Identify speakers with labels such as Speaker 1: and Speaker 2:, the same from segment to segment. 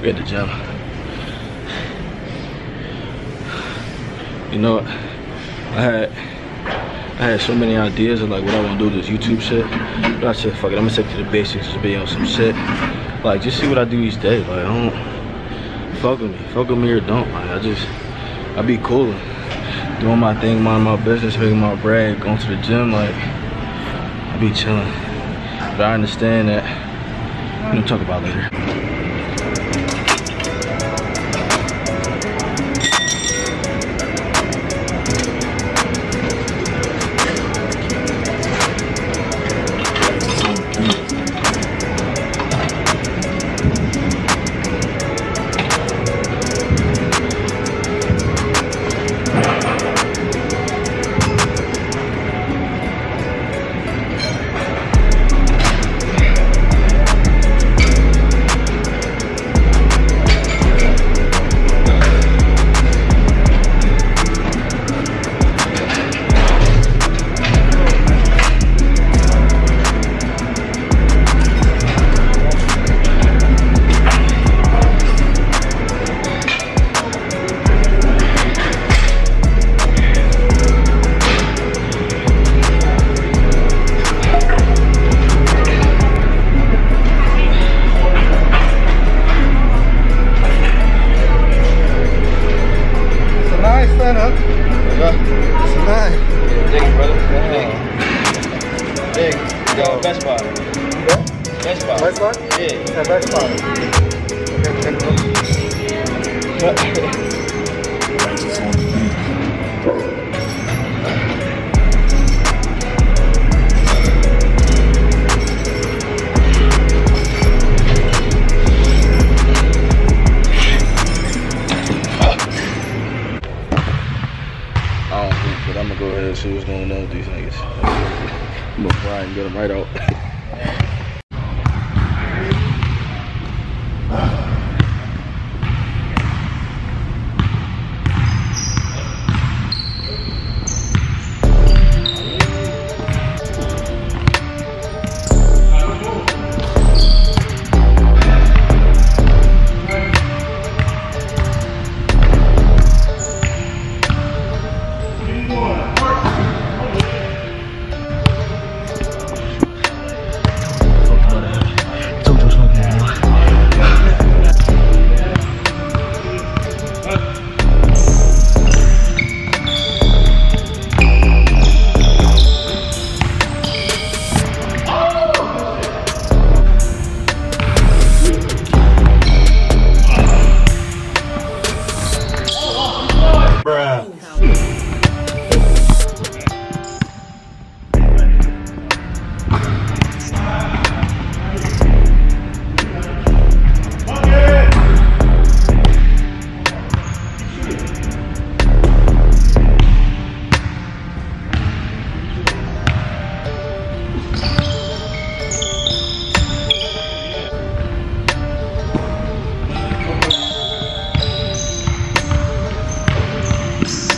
Speaker 1: We at the gym. You know, I had I had so many ideas of like what I want to do with this YouTube shit. But I said, fuck it, I'm gonna stick to the basics, just be on some shit. Like, just see what I do each day. Like, I don't fuck with me, fuck with me or don't. Like, I just, I be cool, doing my thing, mind my business, making my bread, going to the gym. Like, I be chilling. But I understand that. Gonna talk about later. But I'm gonna go ahead and see what's going on with these niggas. I'm gonna fry and get them right out. Oops.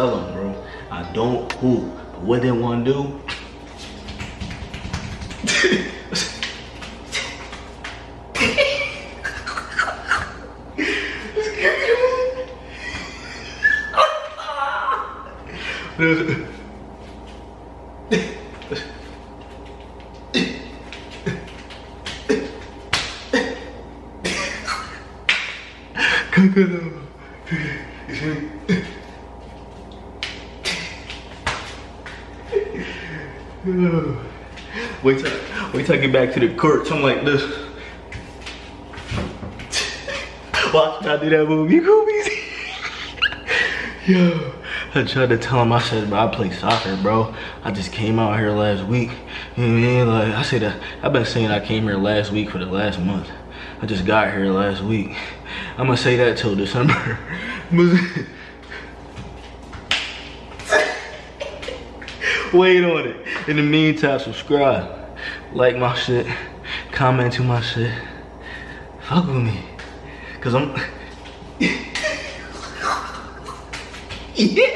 Speaker 1: tell them, bro, I don't hoop. But what they want to do? you see? Wait till, wait till I get back to the court. Something like this. Watch I do that move. You goobies. Yo. I tried to tell him, I said, bro, I play soccer, bro. I just came out here last week. You know what I mean? Like, I said I've been saying I came here last week for the last month. I just got here last week. I'm gonna say that till December. Wait on it. In the meantime, subscribe. Like my shit. Comment to my shit. Fuck with me. Cause I'm... yeah!